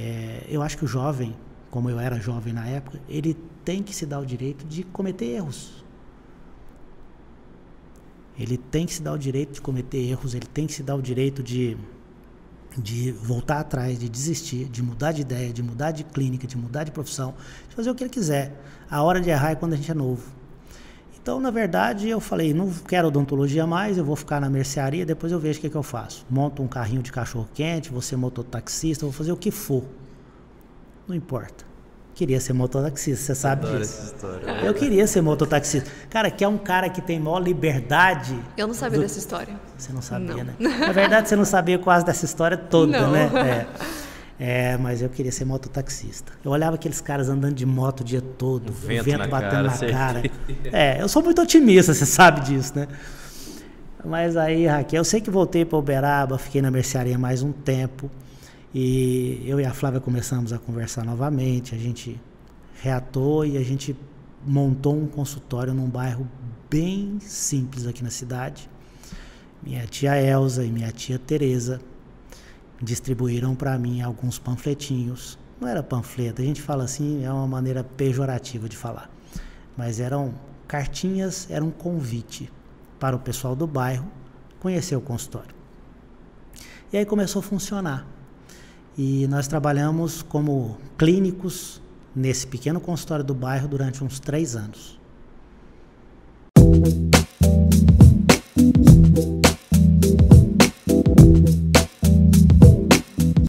É, eu acho que o jovem, como eu era jovem na época, ele tem que se dar o direito de cometer erros. Ele tem que se dar o direito de cometer erros, ele tem que se dar o direito de, de voltar atrás, de desistir, de mudar de ideia, de mudar de clínica, de mudar de profissão, de fazer o que ele quiser. A hora de errar é quando a gente é novo. Então, na verdade, eu falei, não quero odontologia mais, eu vou ficar na mercearia, depois eu vejo o que, que eu faço. Monto um carrinho de cachorro quente, vou ser mototaxista, vou fazer o que for. Não importa queria ser mototaxista, você sabe Adoro disso. essa história. Eu queria ser mototaxista. Cara, que é um cara que tem maior liberdade. Eu não sabia do- dessa história. Você não sabia, Não. né? Na verdade, você não sabia quase dessa história toda, Não. né? É. É, mas eu queria ser mototaxista. Eu olhava aqueles caras andando de moto o dia todo, o vento vento, na batendo cara, na certeza. cara. É, eu sou muito otimista, você sabe disso, né? Mas aí, Raquel, eu sei que voltei para Uberaba, fiquei na mercearia mais um tempo. E eu e a Flávia começamos a conversar novamente. A gente reatou e a gente montou um consultório num bairro bem simples aqui na cidade. Minha tia Elza e minha tia Teresa distribuíram para mim alguns panfletinhos. Não era panfleto, a gente fala assim, é uma maneira pejorativa de falar. Mas eram cartinhas, era um convite para o pessoal do bairro conhecer o consultório. E aí começou a funcionar. E nós trabalhamos como clínicos nesse pequeno consultório do bairro durante uns três anos.